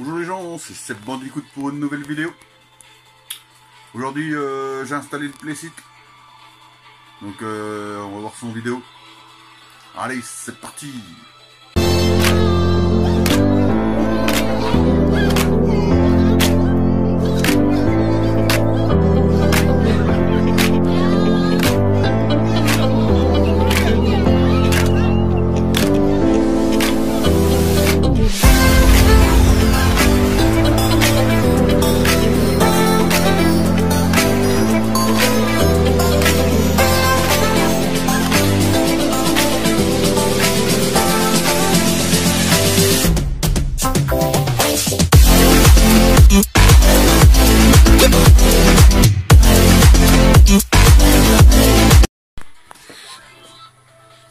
Bonjour les gens, c'est Seb Bandicoot pour une nouvelle vidéo. Aujourd'hui euh, j'ai installé le Playsit. Donc euh, on va voir son vidéo. Allez, c'est parti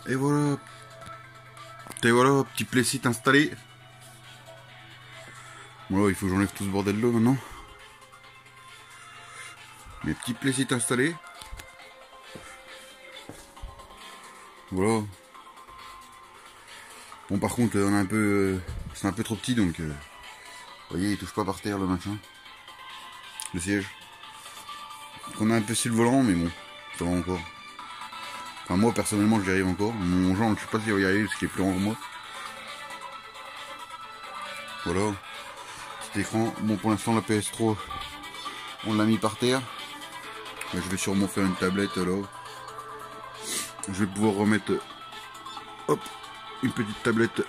Et voilà. Et voilà, petit Playsit installé. Voilà, il faut que j'enlève tout ce bordel là maintenant. Mes petits Playsit installés. Voilà. Bon par contre peu. C'est un peu trop petit donc. euh, Vous voyez il touche pas par terre le machin. Le siège. On a un peu sur le volant mais bon, ça va encore. Moi, personnellement, j'y arrive encore. Mon genre, je sais pas s'il va y arriver parce qu'il est plus grand que moi. Voilà. Cet écran. Bon, pour l'instant, la PS3, on l'a mis par terre. Je vais sûrement faire une tablette, là. Je vais pouvoir remettre, une petite tablette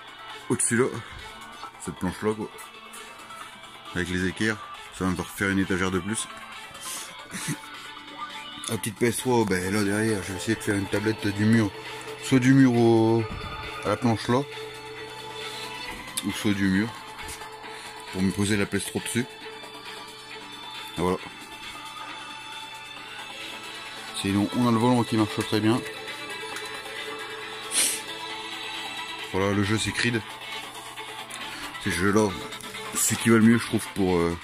au-dessus, là. Cette planche-là, quoi. Avec les équerres. Ça va me faire une étagère de plus. La petite PS3, ben là derrière, je vais essayer de faire une tablette du mur. Soit du mur au, à la planche là, ou soit du mur. Pour me poser la PS3 dessus. Et voilà. Sinon, on a le volant qui marche très bien. Voilà, le jeu c'est Creed. Ces jeux-là, c'est qui va le mieux, je trouve, pour... euh,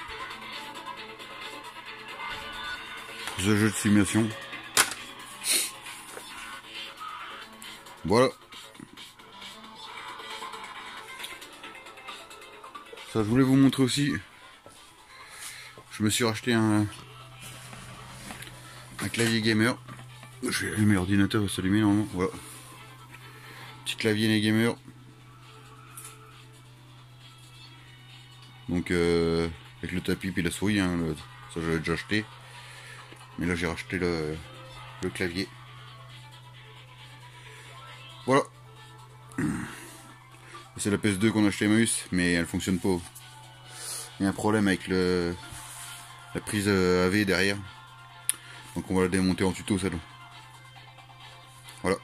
ce jeu de simulation. Voilà. Ça, je voulais vous montrer aussi. Je me suis racheté un, un clavier gamer. Je vais allumer l'ordinateur et s'allumer normalement. Voilà. Petit clavier les gamer. Donc euh, avec le tapis puis la souris, hein, ça j'avais déjà acheté. Mais là j'ai racheté le, clavier. Voilà. C'est la PS2 qu'on a acheté Emmaüs, mais elle fonctionne pas. Il y a un problème avec la prise euh, AV derrière. Donc on va la démonter en tuto celle-là. Voilà.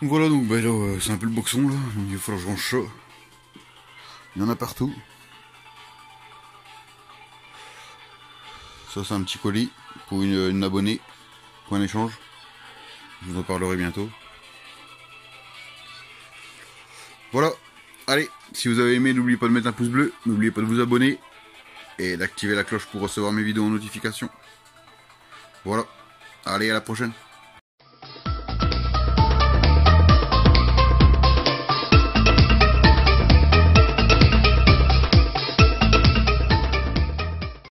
Voilà donc bah là euh, c'est un peu le boxon là, il va falloir que je range. Il y en a partout. Ça c'est un petit colis pour une, abonnée, pour un échange. Je vous en parlerai bientôt. Voilà. Allez, si vous avez aimé, n'oubliez pas de mettre un pouce bleu, n'oubliez pas de vous abonner et d'activer la cloche pour recevoir mes vidéos en notification. Voilà. Allez, à la prochaine.